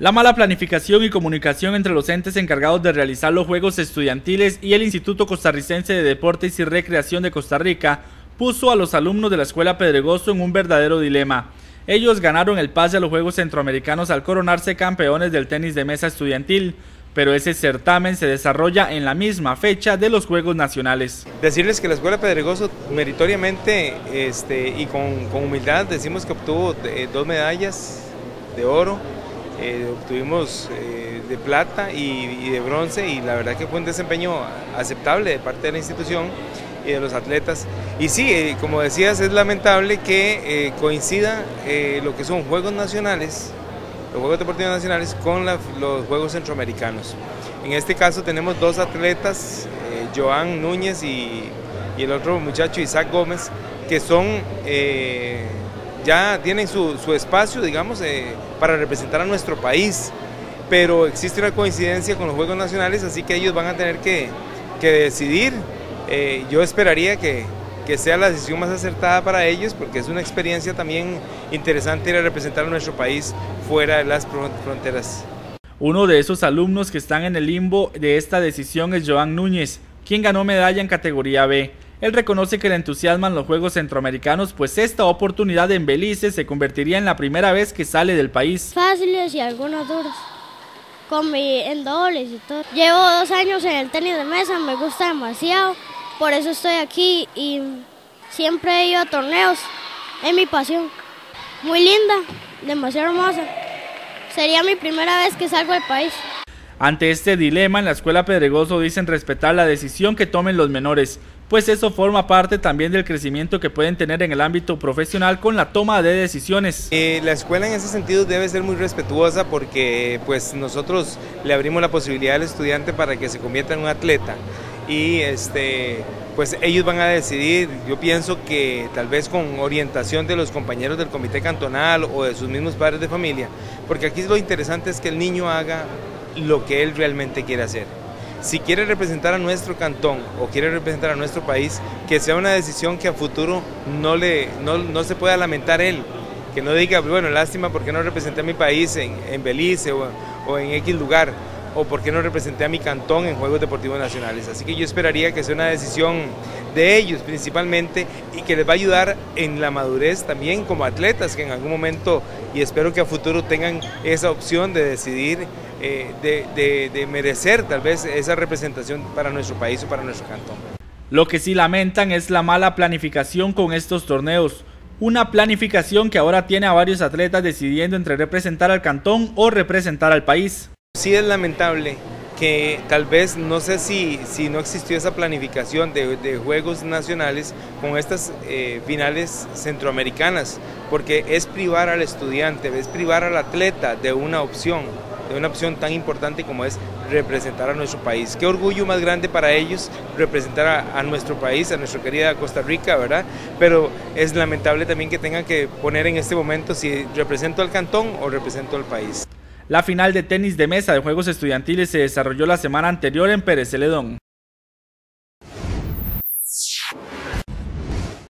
La mala planificación y comunicación entre los entes encargados de realizar los Juegos Estudiantiles y el Instituto Costarricense de Deportes y Recreación de Costa Rica puso a los alumnos de la Escuela Pedregoso en un verdadero dilema. Ellos ganaron el pase a los Juegos Centroamericanos al coronarse campeones del tenis de mesa estudiantil, pero ese certamen se desarrolla en la misma fecha de los Juegos Nacionales. Decirles que la Escuela Pedregoso meritoriamente este, y con, humildad decimos que obtuvo eh, dos medallas de oro eh, obtuvimos eh, de plata y, de bronce y la verdad que fue un desempeño aceptable de parte de la institución y de los atletas. Y sí, eh, como decías, es lamentable que coincida lo que son Juegos Nacionales, los Juegos Deportivos Nacionales con los Juegos Centroamericanos. En este caso tenemos dos atletas, Joan Núñez y, y, el otro muchacho Isaac Gómez, que son ya tienen su, espacio, digamos, eh, para representar a nuestro país, pero existe una coincidencia con los Juegos Nacionales, así que ellos van a tener que, decidir. Eh, yo esperaría que, que sea la decisión más acertada para ellos, porque es una experiencia también interesante ir a representar a nuestro país fuera de las fronteras. Uno de esos alumnos que están en el limbo de esta decisión es Joan Núñez, quien ganó medalla en categoría B. Él reconoce que le entusiasman los Juegos Centroamericanos, pues esta oportunidad en Belice se convertiría en la primera vez que sale del país. Fáciles y algunos duros, con en dobles y todo. Llevo dos años en el tenis de mesa, me gusta demasiado, por eso estoy aquí y siempre he ido a torneos, es mi pasión. Muy linda, demasiado hermosa. Sería mi primera vez que salgo del país. Ante este dilema, en la escuela Pedregoso dicen respetar la decisión que tomen los menores, pues eso forma parte también del crecimiento que pueden tener en el ámbito profesional con la toma de decisiones. Eh, la escuela en ese sentido debe ser muy respetuosa porque pues nosotros le abrimos la posibilidad al estudiante para que se convierta en un atleta y este pues ellos van a decidir, yo pienso que tal vez con orientación de los compañeros del comité cantonal o de sus mismos padres de familia, porque aquí lo interesante es que el niño haga lo que él realmente quiere hacer. Si quiere representar a nuestro cantón o quiere representar a nuestro país, que sea una decisión que a futuro no, le, no, se pueda lamentar él, que no diga, bueno, lástima porque no representé a mi país en, en Belice o, o en X lugar, o por qué no representé a mi cantón en Juegos Deportivos Nacionales. Así que yo esperaría que sea una decisión de ellos principalmente y que les va a ayudar en la madurez también como atletas que en algún momento y espero que a futuro tengan esa opción de decidir eh, de, de merecer tal vez esa representación para nuestro país o para nuestro cantón. Lo que sí lamentan es la mala planificación con estos torneos. Una planificación que ahora tiene a varios atletas decidiendo entre representar al cantón o representar al país. Sí es lamentable que tal vez, no sé si, si no existió esa planificación de, Juegos Nacionales con estas eh, finales centroamericanas, porque es privar al estudiante, es privar al atleta de una opción, de una opción tan importante como es representar a nuestro país. Qué orgullo más grande para ellos representar a, a, nuestro país, a nuestra querida Costa Rica, ¿verdad? Pero es lamentable también que tengan que poner en este momento si represento al cantón o represento al país. La final de tenis de mesa de Juegos Estudiantiles se desarrolló la semana anterior en Pérez Celedón.